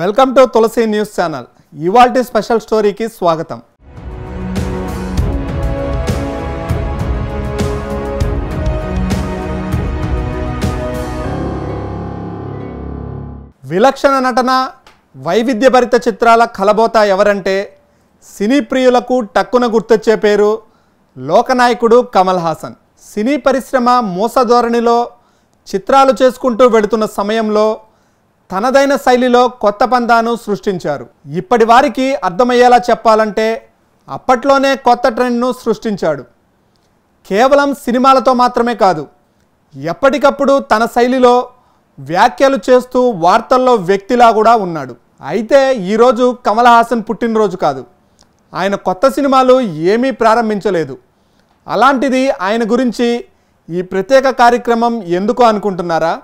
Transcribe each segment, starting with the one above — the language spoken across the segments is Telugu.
Welcome to Tulasi news channel. ఇవాల్టి స్పెషల్ స్టోరీకి స్వాగతం. విలక్షణ నటన వైవిధ్యభరిత చిత్రాల కలబోత ఎవరంటే సినీ ప్రియులకు టక్కున గుర్తొచ్చే పేరు లోకనాయకుడు కమల్ హాసన్. సినీ పరిశ్రమ మోసధోరణిలో చిత్రాలు చేసుకుంటూ వెళుతున్న సమయంలో తనదైన శైలిలో కొత్త పందాను సృష్టించారు. ఇప్పటి వారికి అర్థమయ్యేలా చెప్పాలంటే అప్పట్లోనే కొత్త ట్రెండ్ను సృష్టించాడు. కేవలం సినిమాలతో మాత్రమే కాదు ఎప్పటికప్పుడు తన శైలిలో వ్యాఖ్యలు చేస్తూ వార్తల్లో వ్యక్తిలా కూడా ఉన్నాడు. అయితే ఈరోజు కమల్ హాసన్ పుట్టినరోజు కాదు. ఆయన కొత్త సినిమాలు ఏమీ ప్రారంభించలేదు. అలాంటిది ఆయన గురించి ఈ ప్రత్యేక కార్యక్రమం ఎందుకు అనుకుంటున్నారా?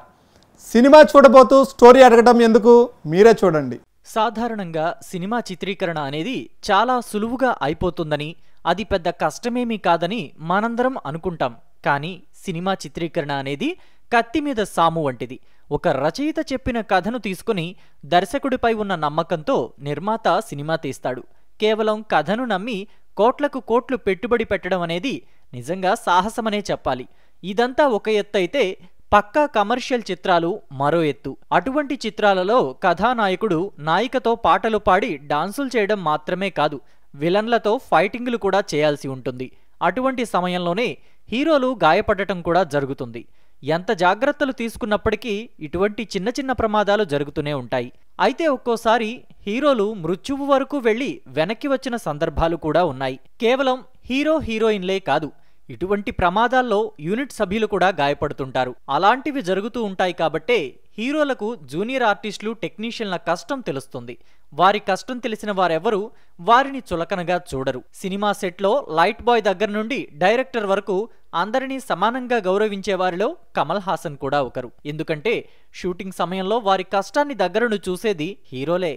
సినిమా చూడబోతూ స్టోరీ అడగడం ఎందుకు? మీరే చూడండి. సాధారణంగా సినిమా చిత్రీకరణ అనేది చాలా సులువుగా అయిపోతుందని అది పెద్ద కష్టమేమీ కాదని మనందరం అనుకుంటాం. కానీ సినిమా చిత్రీకరణ అనేది కత్తి మీద సాము వంటిది. ఒక రచయిత చెప్పిన కథను తీసుకుని దర్శకుడిపై ఉన్న నమ్మకంతో నిర్మాత సినిమా తీస్తాడు. కేవలం కథను నమ్మి కోట్లకు కోట్లు పెట్టుబడి పెట్టడం అనేది నిజంగా సాహసమనే చెప్పాలి. ఇదంతా ఒక ఎత్తు అయితే పక్కా కమర్షియల్ చిత్రాలు మరో ఎత్తు. అటువంటి చిత్రాలలో కథానాయకుడు నాయికతో పాటలు పాడి డాన్సులు చేయడం మాత్రమే కాదు విలన్లతో ఫైటింగ్లు కూడా చేయాల్సి ఉంటుంది. అటువంటి సమయంలోనే హీరోలు గాయపడటం కూడా జరుగుతుంది. ఎంత జాగ్రత్తలు తీసుకున్నప్పటికీ ఇటువంటి చిన్న చిన్న ప్రమాదాలు జరుగుతూనే ఉంటాయి. అయితే ఒక్కోసారి హీరోలు మృత్యువు వరకు వెళ్ళి వెనక్కి వచ్చిన సందర్భాలు కూడా ఉన్నాయి. కేవలం హీరో హీరోయిన్లే కాదు ఇటువంటి ప్రమాదాల్లో యూనిట్ సభ్యులు కూడా గాయపడుతుంటారు. అలాంటివి జరుగుతూ ఉంటాయి కాబట్టే హీరోలకు జూనియర్ ఆర్టిస్టులు టెక్నీషియన్ల కష్టం తెలుస్తుంది. వారి కష్టం తెలిసిన వారెవరూ వారిని చులకనగా చూడరు. సినిమా సెట్లో లైట్ బాయ్ దగ్గర నుండి డైరెక్టర్ వరకు అందరినీ సమానంగా గౌరవించే వారిలో కమల్ హాసన్ కూడా ఒకరు. ఎందుకంటే షూటింగ్ సమయంలో వారి కష్టాన్ని దగ్గరను చూసేది హీరోలే.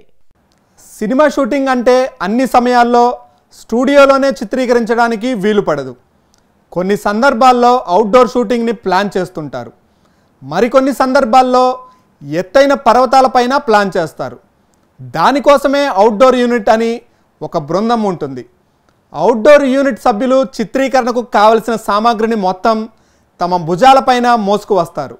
సినిమా షూటింగ్ అంటే అన్ని సమయాల్లో స్టూడియోలోనే చిత్రీకరించడానికి వీలు పడదు. కొన్ని సందర్భాల్లో అవుట్డోర్ షూటింగ్ని ప్లాన్ చేస్తుంటారు. మరికొన్ని సందర్భాల్లో ఎత్తైన పర్వతాలపైన ప్లాన్ చేస్తారు. దానికోసమే అవుట్డోర్ యూనిట్ అని ఒక బృందం ఉంటుంది. అవుట్డోర్ యూనిట్ సభ్యులు చిత్రీకరణకు కావలసిన సామాగ్రిని మొత్తం తమ భుజాలపైన మోసుకు వస్తారు.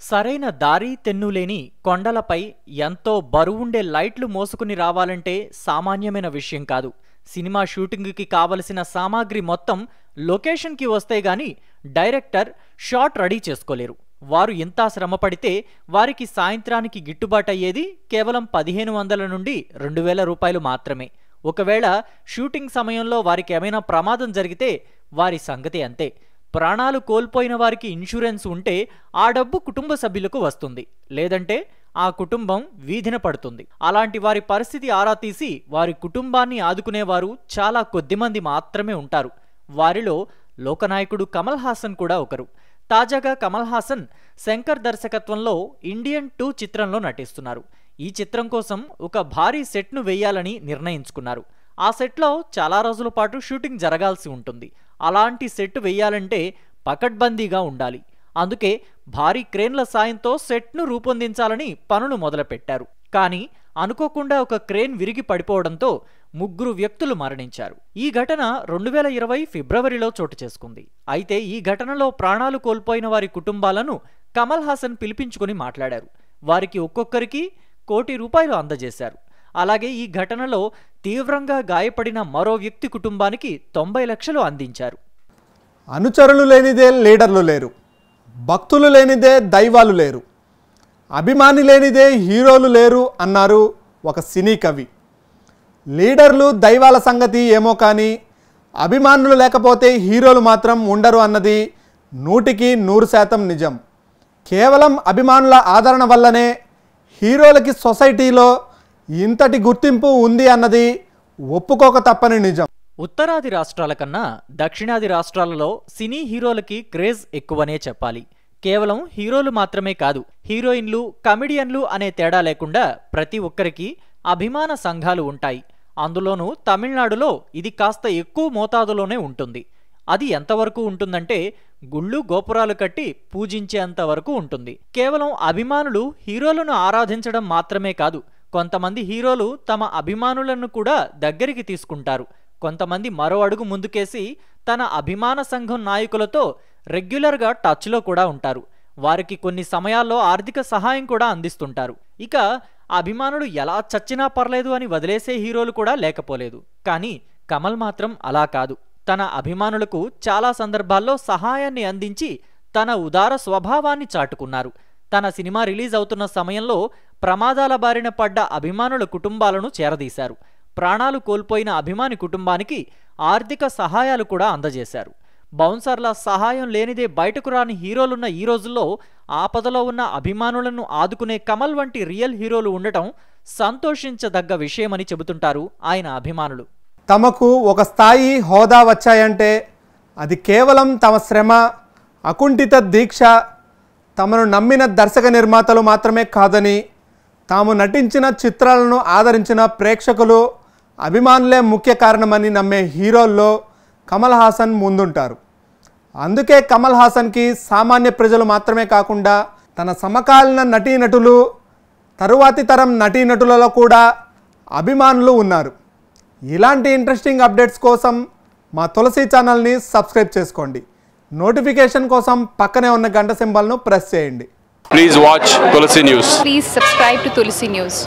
సరైన దారి తెన్నులేని కొండలపై ఎంతో బరువుండే లైట్లు మోసుకుని రావాలంటే సామాన్యమైన విషయం కాదు. సినిమా షూటింగ్కి కావలసిన సామాగ్రి మొత్తం లొకేషన్కి వస్తే గాని డైరెక్టర్ షాట్ రెడీ చేసుకోలేరు. వారు ఎంత శ్రమపడితే వారికి సాయంత్రానికి గిట్టుబాటు అయ్యేది కేవలం పదిహేను వందల నుండి రెండు వేల రూపాయలు మాత్రమే. ఒకవేళ షూటింగ్ సమయంలో వారికి ఏమైనా ప్రమాదం జరిగితే వారి సంగతి అంతే. ప్రాణాలు కోల్పోయిన వారికి ఇన్సూరెన్స్ ఉంటే ఆ డబ్బు కుటుంబ సభ్యులకు వస్తుంది. లేదంటే ఆ కుటుంబం వీధిన పడుతుంది. అలాంటి వారి పరిస్థితి ఆరా తీసి వారి కుటుంబాన్ని ఆదుకునేవారు చాలా కొద్దిమంది మాత్రమే ఉంటారు. వారిలో లోకనాయకుడు కమల్ హాసన్ కూడా ఒకరు. తాజాగా కమల్ హాసన్ శంకర్ దర్శకత్వంలో ఇండియన్ టూ చిత్రంలో నటిస్తున్నారు. ఈ చిత్రం కోసం ఒక భారీ సెట్ను వేయాలని నిర్ణయించుకున్నారు. ఆ సెట్లో చాలా రోజుల పాటు షూటింగ్ జరగాల్సి ఉంటుంది. అలాంటి సెట్ వేయాలంటే పకడ్బందీగా ఉండాలి. అందుకే భారీ క్రేన్ల సాయంతో సెట్ను రూపొందించాలని పనులు మొదలుపెట్టారు. కానీ అనుకోకుండా ఒక క్రేన్ విరిగి పడిపోవడంతో ముగ్గురు వ్యక్తులు మరణించారు. ఈ ఘటన రెండు వేల ఇరవై ఫిబ్రవరిలో చోటు చేసుకుంది. అయితే ఈ ఘటనలో ప్రాణాలు కోల్పోయిన వారి కుటుంబాలను కమల్ హాసన్ పిలిపించుకుని మాట్లాడారు. వారికి ఒక్కొక్కరికి కోటి రూపాయలు అందజేశారు. అలాగే ఈ ఘటనలో తీవ్రంగా గాయపడిన మరో వ్యక్తి కుటుంబానికి తొంభై లక్షలు అందించారు. అనుచరులు లేనిదే లీడర్లు లేరు. భక్తులు లేనిదే దైవాలు లేరు. అభిమాని లేనిదే హీరోలు లేరు అన్నారు ఒక సినీ కవి. లీడర్లు దైవాల సంగతి ఏమో కానీ అభిమానులు లేకపోతే హీరోలు మాత్రం ఉండరు అన్నది నూటికి నూరు శాతం నిజం. కేవలం అభిమానుల ఆదరణ వల్లనే హీరోలకి సొసైటీలో ఇంతటి గుర్తింపు ఉంది అన్నది ఒప్పుకోక తప్పని నిజం. ఉత్తరాది రాష్ట్రాల కన్నా దక్షిణాది రాష్ట్రాలలో సినీ హీరోలకి క్రేజ్ ఎక్కువనే చెప్పాలి. కేవలం హీరోలు మాత్రమే కాదు హీరోయిన్లు కమెడియన్లు అనే తేడా లేకుండా ప్రతి ఒక్కరికి అభిమాన సంఘాలు ఉంటాయి. అందులోనూ తమిళనాడులో ఇది కాస్త ఎక్కువ మోతాదులోనే ఉంటుంది. అది ఎంతవరకు ఉంటుందంటే గుళ్ళు గోపురాలు కట్టి పూజించేంత వరకు ఉంటుంది. కేవలం అభిమానులు హీరోలను ఆరాధించడం మాత్రమే కాదు కొంతమంది హీరోలు తమ అభిమానులను కూడా దగ్గరికి తీసుకుంటారు. కొంతమంది మరో అడుగు ముందుకేసి తన అభిమాన సంఘం నాయకులతో రెగ్యులర్గా టచ్లో కూడా ఉంటారు. వారికి కొన్ని సమయాల్లో ఆర్థిక సహాయం కూడా అందిస్తుంటారు. ఇక అభిమానులు ఎలా చచ్చినా పర్లేదు అని వదిలేసే హీరోలు కూడా లేకపోలేదు. కానీ కమల్ మాత్రం అలా కాదు. తన అభిమానులకు చాలా సందర్భాల్లో సహాయాన్ని అందించి తన ఉదార స్వభావాన్ని చాటుకున్నారు. తన సినిమా రిలీజ్ అవుతున్న సమయంలో ప్రమాదాల బారిన పడ్డ అభిమానుల కుటుంబాలను చేరదీశారు. ప్రాణాలు కోల్పోయిన అభిమాని కుటుంబానికి ఆర్థిక సహాయాలు కూడా అందజేశారు. బౌన్సర్ల సహాయం లేనిదే బయటకు రాని హీరోలున్న ఈ రోజుల్లో ఆపదలో ఉన్న అభిమానులను ఆదుకునే కమల్ వంటి రియల్ హీరోలు ఉండటం సంతోషించదగ్గ విషయమని చెబుతుంటారు ఆయన అభిమానులు. తమకు ఒక స్థాయి హోదా వచ్చాయంటే అది కేవలం తమ శ్రమ అకుంఠిత దీక్ష తమను నమ్మిన దర్శక నిర్మాతలు మాత్రమే కాదని తాము నటించిన చిత్రాలను ఆదరించిన ప్రేక్షకులు అభిమానులే ముఖ్య కారణమని నమ్మే హీరోల్లో కమల్ హాసన్ ముందుంటారు. అందుకే కమల్ హాసన్కి సామాన్య ప్రజలు మాత్రమే కాకుండా తన సమకాలీన నటీనటులు తరువాతి తరం నటీనటులలో కూడా అభిమానులు ఉన్నారు. ఇలాంటి ఇంట్రెస్టింగ్ అప్డేట్స్ కోసం మా తులసి ఛానల్ని సబ్స్క్రైబ్ చేసుకోండి. నోటిఫికేషన్ కోసం పక్కనే ఉన్న గంట సింబల్ను ప్రెస్ చేయండి. Please watch Tulsi News. Please subscribe to Tulsi News.